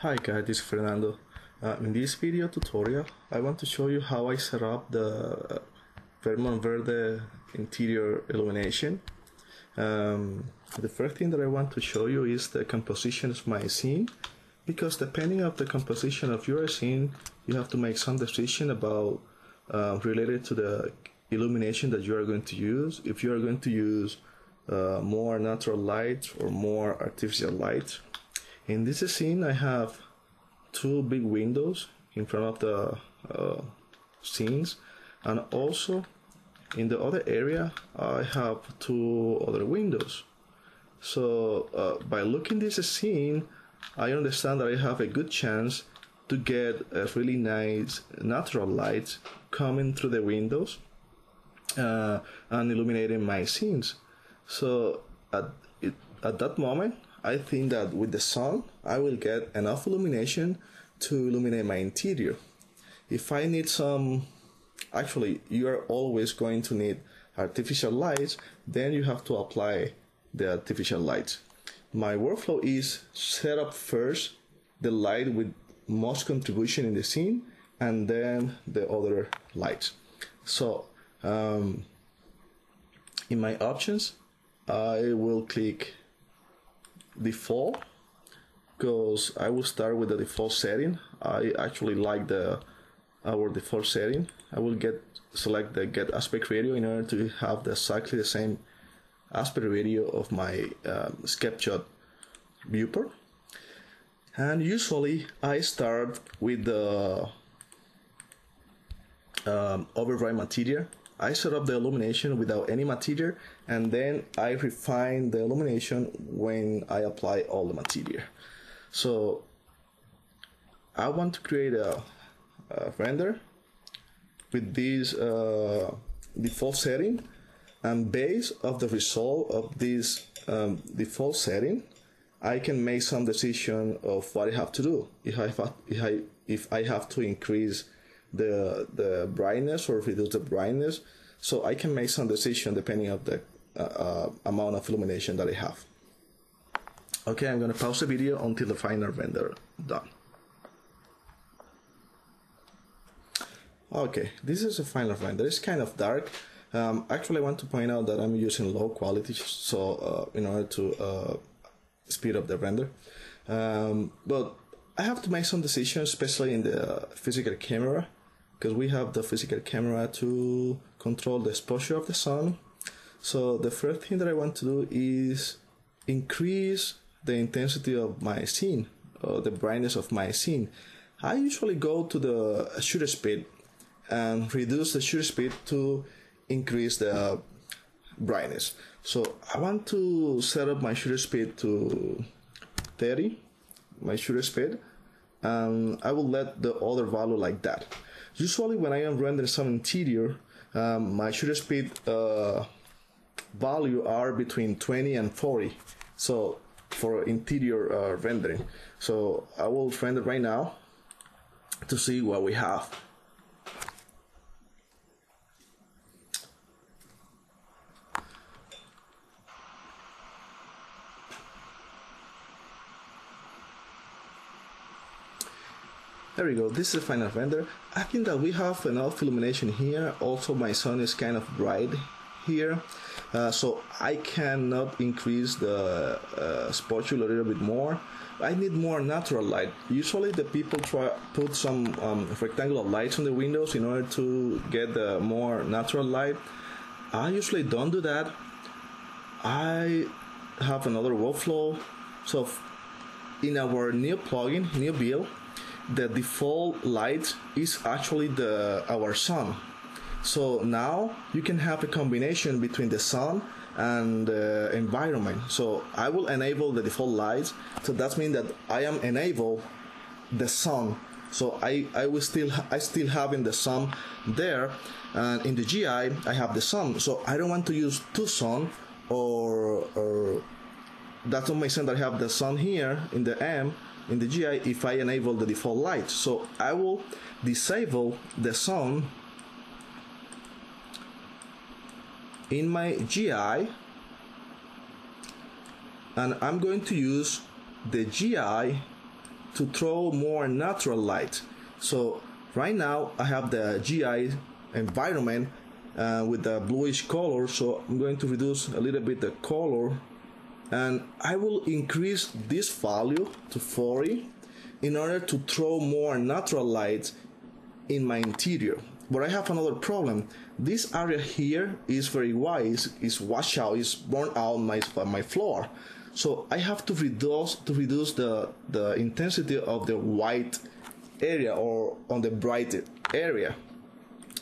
Hi guys, this is Fernando. Uh, in this video tutorial, I want to show you how I set up the Vermont Verde interior illumination. Um, the first thing that I want to show you is the composition of my scene because depending of the composition of your scene, you have to make some decision about uh, related to the illumination that you are going to use. If you are going to use uh, more natural light or more artificial light. In this scene, I have two big windows in front of the uh, scenes, and also in the other area, I have two other windows. So uh, by looking this scene, I understand that I have a good chance to get a really nice natural light coming through the windows uh, and illuminating my scenes. So at it, at that moment, I think that with the sun, I will get enough illumination to illuminate my interior. If I need some, actually, you are always going to need artificial lights, then you have to apply the artificial lights. My workflow is set up first the light with most contribution in the scene and then the other lights. So um, in my options, I will click default because I will start with the default setting. I actually like the our default setting. I will get select the get aspect ratio in order to have the, exactly the same aspect ratio of my um, SketchUp viewport. And usually I start with the um, override material I set up the illumination without any material and then I refine the illumination when I apply all the material. So I want to create a, a render with this uh, default setting and based of the result of this um, default setting I can make some decision of what I have to do if I, if I, if I have to increase the the brightness or reduce the brightness. So I can make some decision depending of the uh, uh, amount of illumination that I have. Okay I'm gonna pause the video until the final render done. Okay this is a final render. It's kind of dark. Um, actually I want to point out that I'm using low quality so uh, in order to uh, speed up the render. Um, but I have to make some decisions, especially in the physical camera, because we have the physical camera to control the exposure of the sun. So the first thing that I want to do is increase the intensity of my scene, or the brightness of my scene. I usually go to the shutter speed and reduce the shutter speed to increase the brightness. So I want to set up my shutter speed to 30, my shutter speed, and I will let the other value like that. Usually when I am rendering some interior, um, my shutter speed uh, value are between 20 and 40. So for interior uh, rendering. So I will render right now to see what we have. There we go, this is the final render. I think that we have enough illumination here. Also my sun is kind of bright here. Uh, so I cannot increase the uh, spotule a little bit more. I need more natural light. Usually the people try put some um, rectangular lights on the windows in order to get the more natural light. I usually don't do that. I have another workflow. So in our new plugin, new build, the default light is actually the our sun. So now you can have a combination between the sun and the environment. So I will enable the default lights. So that means that I am enable the sun. So I, I will still I still having the sun there, and in the GI I have the sun. So I don't want to use two sun or or that don't make sense that I have the sun here in the M in the GI if I enable the default light. So I will disable the sun in my GI and I'm going to use the GI to throw more natural light. So right now I have the GI environment uh, with the bluish color, so I'm going to reduce a little bit the color and I will increase this value to 40 in order to throw more natural light in my interior. But I have another problem. This area here is very white, is, washed out, is burned out my, my floor. So I have to reduce to reduce the, the intensity of the white area or on the bright area.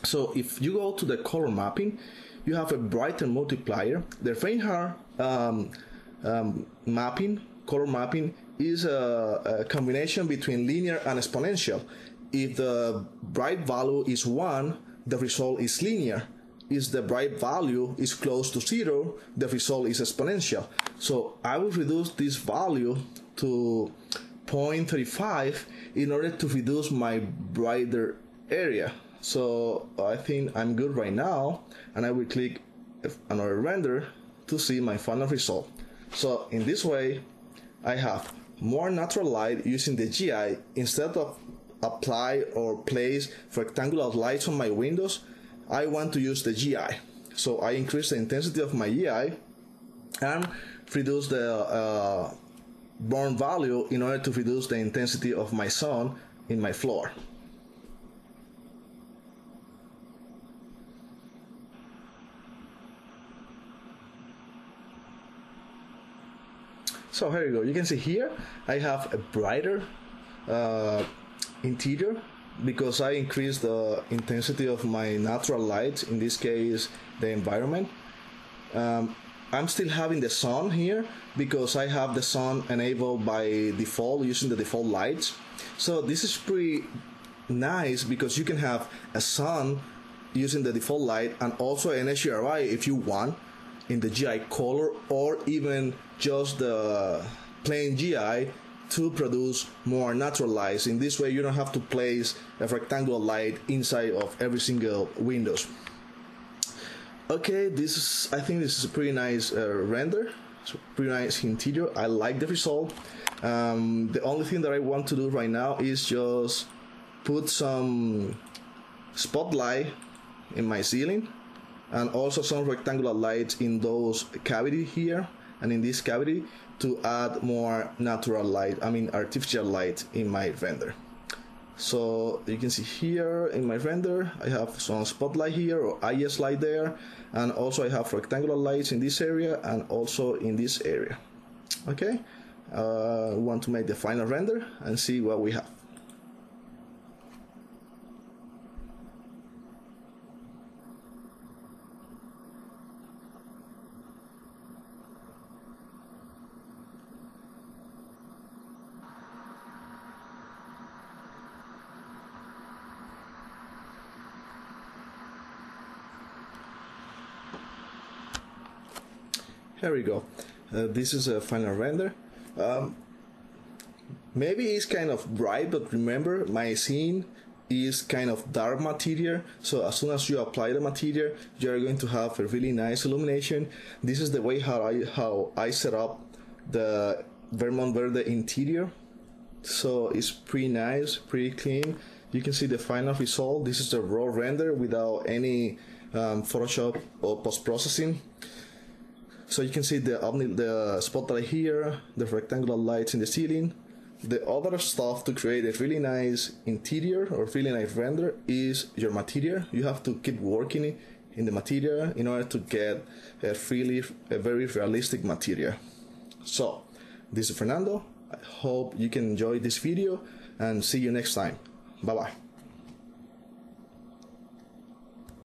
So if you go to the color mapping, you have a brighten multiplier. The Reinhard um, um, mapping, color mapping, is a, a combination between linear and exponential. If the bright value is 1, the result is linear. If the bright value is close to 0, the result is exponential. So I will reduce this value to 0.35 in order to reduce my brighter area. So I think I'm good right now and I will click another render to see my final result. So in this way, I have more natural light using the GI instead of apply or place rectangular lights on my windows. I want to use the GI. So I increase the intensity of my GI and reduce the uh, burn value in order to reduce the intensity of my sun in my floor. So here you go. You can see here I have a brighter uh, interior because I increased the intensity of my natural light, in this case the environment. Um, I'm still having the sun here because I have the sun enabled by default using the default lights. So this is pretty nice because you can have a sun using the default light and also an HDRI if you want in the GI color or even just the plain GI to produce more natural lights. In this way, you don't have to place a rectangular light inside of every single windows. Okay, this is, I think this is a pretty nice uh, render. It's pretty nice interior. I like the result. Um, the only thing that I want to do right now is just put some spotlight in my ceiling and also some rectangular lights in those cavity here and in this cavity to add more natural light I mean artificial light in my render. So you can see here in my render I have some spotlight here or IES light there and also I have rectangular lights in this area and also in this area. Okay? Uh, want to make the final render and see what we have Here we go. Uh, this is a final render. Um, maybe it's kind of bright, but remember my scene is kind of dark material. So as soon as you apply the material you are going to have a really nice illumination. This is the way how I how I set up the Vermont Verde interior. So it's pretty nice pretty clean. You can see the final result. This is the raw render without any um, Photoshop or post-processing so you can see the the spotlight here, the rectangular lights in the ceiling. The other stuff to create a really nice interior or really nice render is your material. You have to keep working in the material in order to get a really a very realistic material. So this is Fernando. I hope you can enjoy this video and see you next time. Bye bye.